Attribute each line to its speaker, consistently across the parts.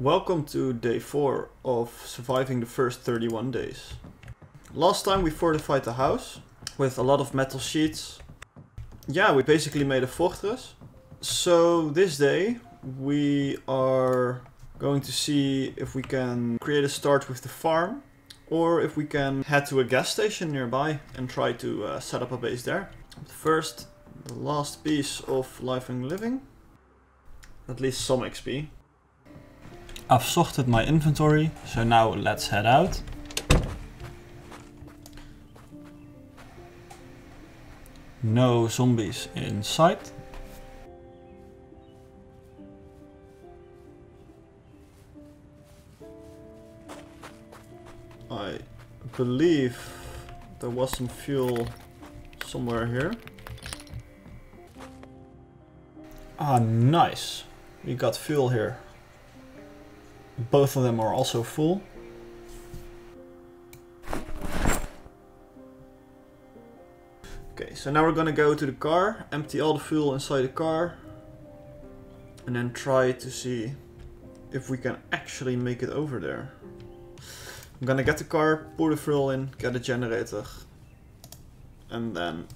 Speaker 1: Welcome to day 4 of surviving the first 31 days. Last time we fortified the house with a lot of metal sheets. Yeah, we basically made a fortress. So this day we are going to see if we can create a start with the farm or if we can head to a gas station nearby and try to uh, set up a base there. First, the last piece of life and living. At least some XP. I've sorted my inventory, so now let's head out. No zombies in sight. I believe there was some fuel somewhere here. Ah, nice. We got fuel here. Both of them are also full. Okay, so now we're gonna go to the car, empty all the fuel inside the car, and then try to see if we can actually make it over there. I'm gonna get the car, pour the fuel in, get a generator, and then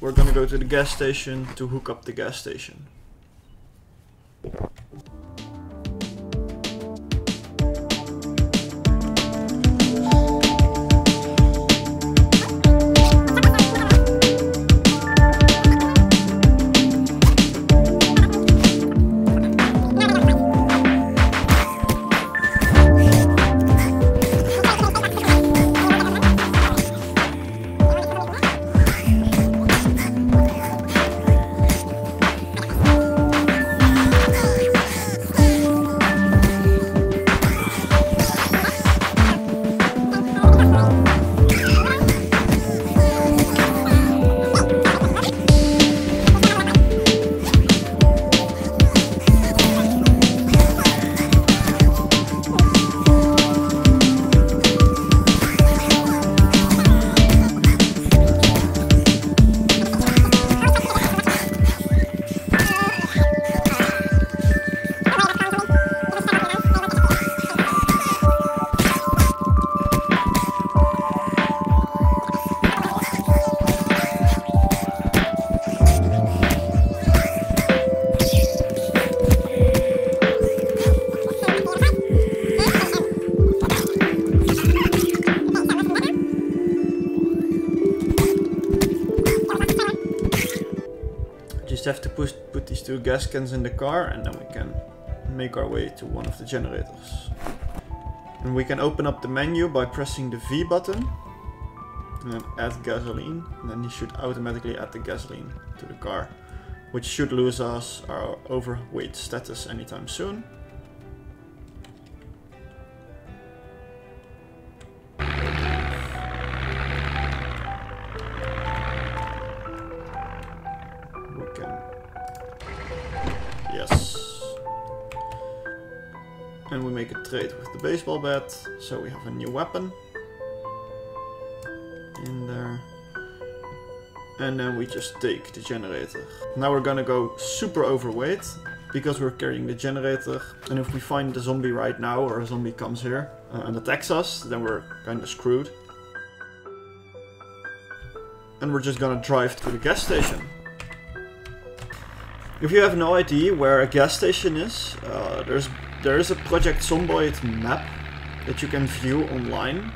Speaker 1: we're gonna go to the gas station to hook up the gas station. Just have to push, put these two gas cans in the car and then we can make our way to one of the generators. And we can open up the menu by pressing the V button and then add gasoline. And then you should automatically add the gasoline to the car, which should lose us our overweight status anytime soon. We make a trade with the baseball bat, so we have a new weapon. In there. And then we just take the generator. Now we're gonna go super overweight, because we're carrying the generator. And if we find a zombie right now, or a zombie comes here uh, and attacks us, then we're kinda screwed. And we're just gonna drive to the gas station. If you have no idea where a gas station is, uh, there's there is a Project Zomboid map that you can view online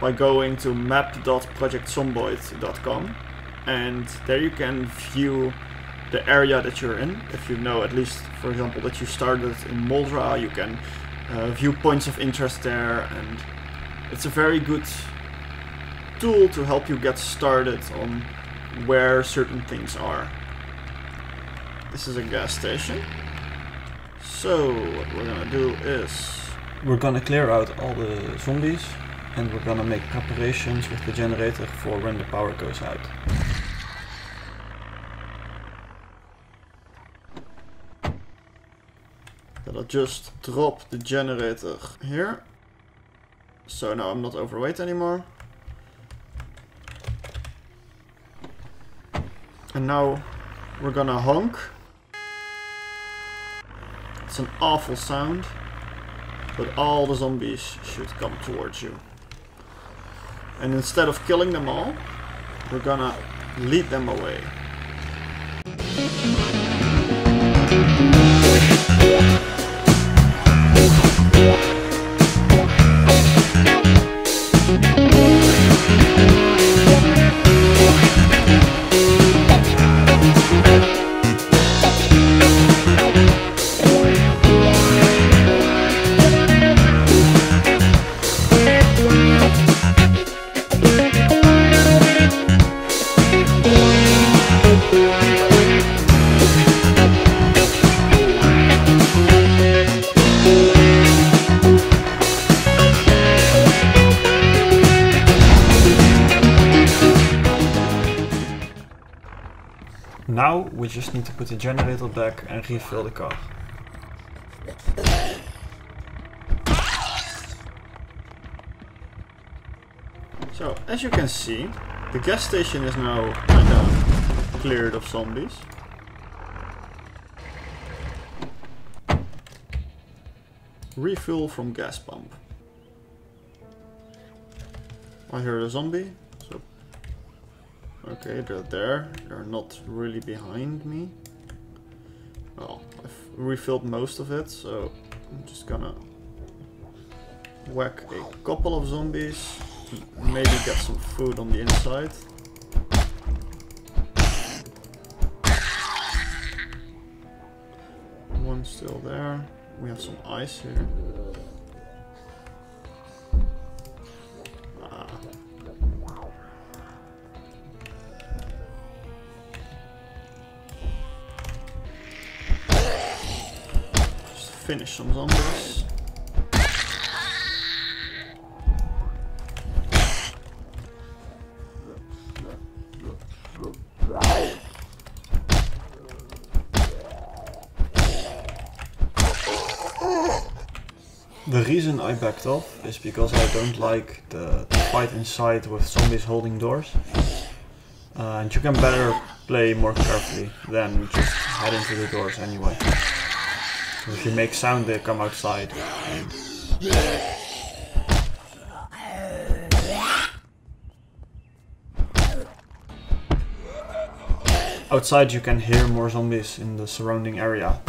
Speaker 1: by going to map.projectzomboid.com and there you can view the area that you're in. If you know at least, for example, that you started in Muldraugh, you can uh, view points of interest there and it's a very good tool to help you get started on where certain things are. This is a gas station. So what we're gonna do is we're gonna clear out all the zombies and we're gonna make preparations with the generator for when the power goes out. I'll just drop the generator here. So now I'm not overweight anymore. And now we're gonna honk. It's an awful sound. but all the zombies should come towards you. And instead of killing them all, we're gonna lead them away. Now we just need to put the generator back and refill the car. So, as you can see, the gas station is now kind of cleared of zombies. Refuel from gas pump. I hear a zombie. Okay, they're there. They're not really behind me. Well, I've refilled most of it, so I'm just gonna whack a couple of zombies. Maybe get some food on the inside. One still there. We have some ice here. Finish some zombies. The reason I backed off is because I don't like the, the fight inside with zombies holding doors. Uh, and you can better play more carefully than just head into the doors anyway. If you make sound they come outside. Outside you can hear more zombies in the surrounding area.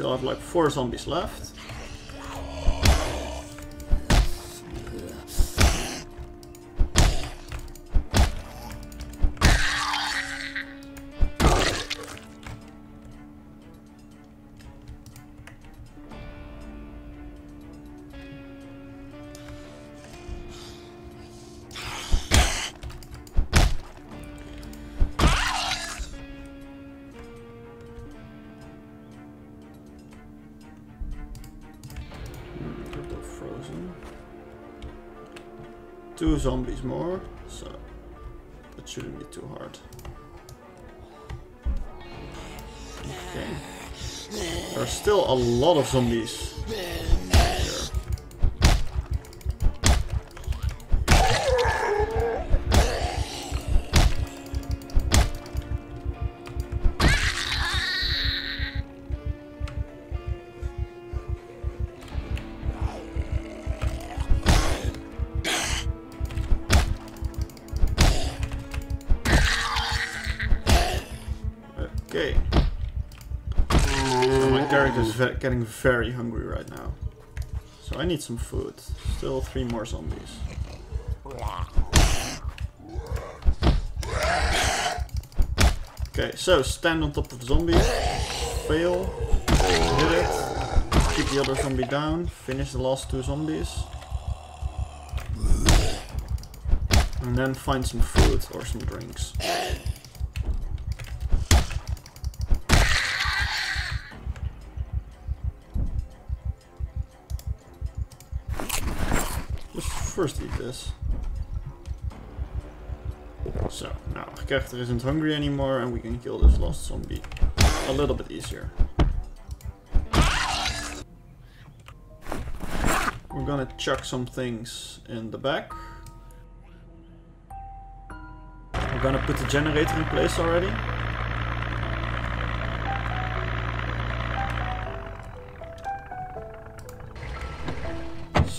Speaker 1: Still have like four zombies left. Two zombies more, so that shouldn't be too hard. Okay. There are still a lot of zombies Okay. So my character is ve getting very hungry right now. So I need some food. Still three more zombies. Okay, so stand on top of the zombie. Fail. Hit it. Keep the other zombie down. Finish the last two zombies. And then find some food or some drinks. Let's first eat this. So, now our isn't hungry anymore and we can kill this last zombie a little bit easier. we're gonna chuck some things in the back. We're gonna put the generator in place already.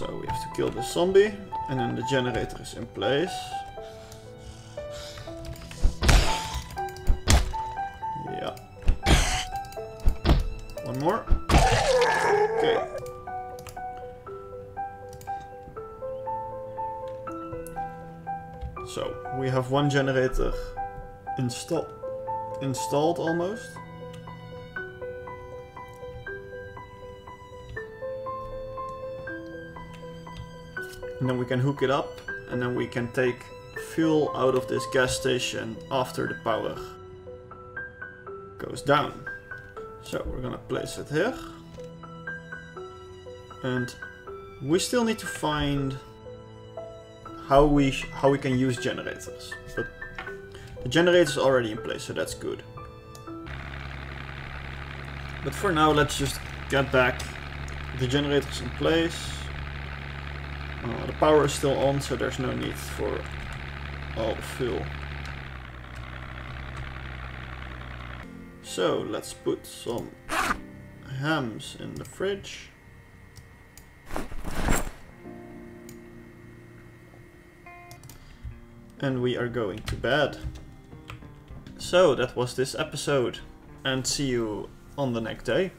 Speaker 1: So we have to kill the zombie, and then the generator is in place. Yeah. One more. Okay. So, we have one generator install installed almost. And then we can hook it up and then we can take fuel out of this gas station after the power goes down. So we're gonna place it here. And we still need to find how we how we can use generators. But the generator is already in place, so that's good. But for now, let's just get back the generators in place. Uh, the power is still on, so there's no need for all the fuel. So let's put some hams in the fridge. And we are going to bed. So that was this episode and see you on the next day.